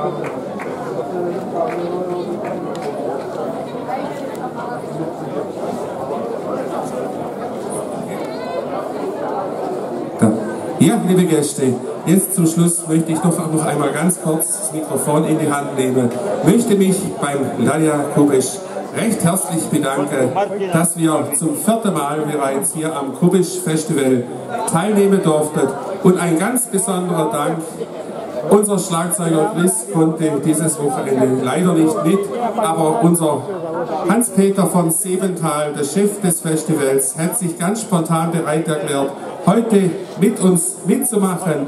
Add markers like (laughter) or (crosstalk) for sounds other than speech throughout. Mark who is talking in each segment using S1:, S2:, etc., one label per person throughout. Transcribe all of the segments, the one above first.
S1: Ja, liebe Gäste, jetzt zum Schluss möchte ich noch, noch einmal ganz kurz das Mikrofon in die Hand nehmen. Möchte mich beim Ladja Kubisch recht herzlich bedanken, dass wir zum vierten Mal bereits hier am Kubisch Festival teilnehmen durften. Und ein ganz besonderer Dank unser Schlagzeuger Chris konnte dieses Wochenende leider nicht mit, aber unser Hans-Peter von Sebenthal, der Chef des Festivals, hat sich ganz spontan bereit erklärt, heute mit uns mitzumachen.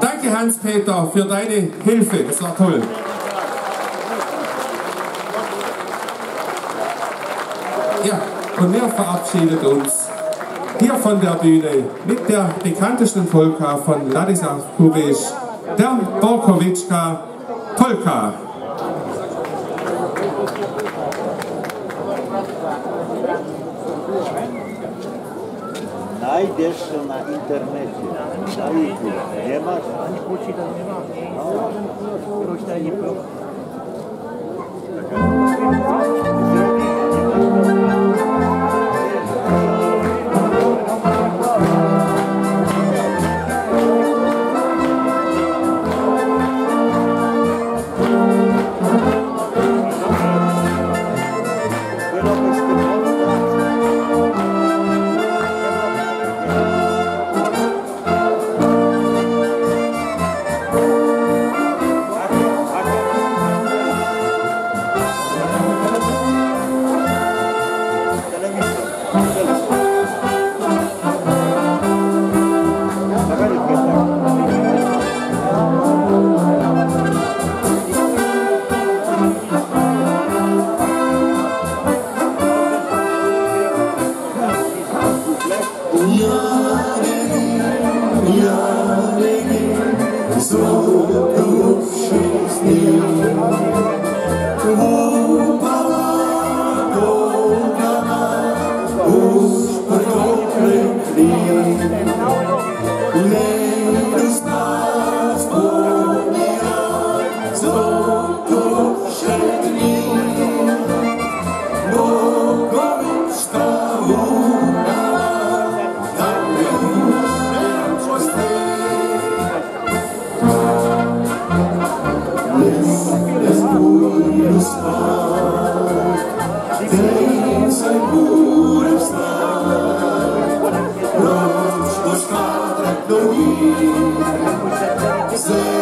S1: Danke Hans-Peter für deine Hilfe, das war toll. Ja, und wir verabschieden uns hier von der Bühne mit der bekanntesten Polka von Ladislav Kubisch, Tam Borkowiczka Polka.
S2: Znajdziesz na internecie, na YouTube. Nie masz?
S3: Ani płci tam nie ma. No.
S2: Proś na You. Jesus.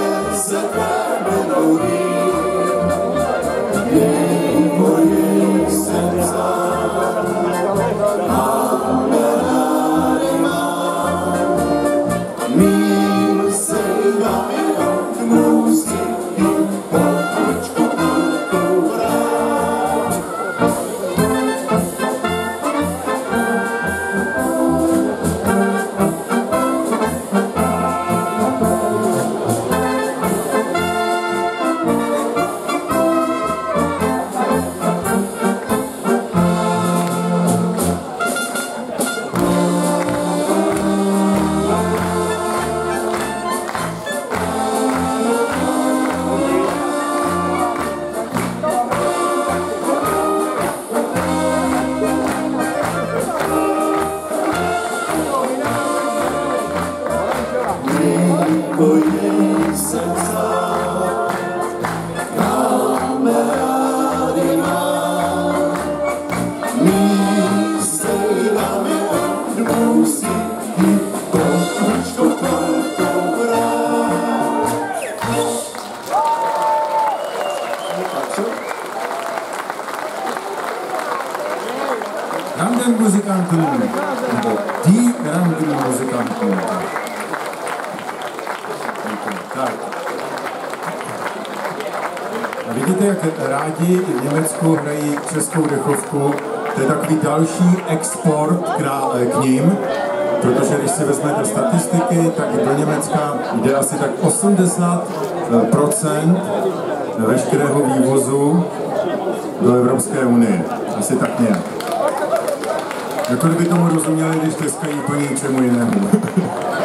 S4: Randenmusikanten, nebo die Randenmusikanten. Tak. A vidíte, jak rádi v Německu hrají českou dechovku. To je takový další export krá- k ním, protože když si vezmete statistiky, tak do Německa jde asi tak 80% veškerého vývozu do Evropské unie. Asi tak nějak. Jako kdyby tomu rozuměli, když tleskají úplně něčemu jinému. (laughs)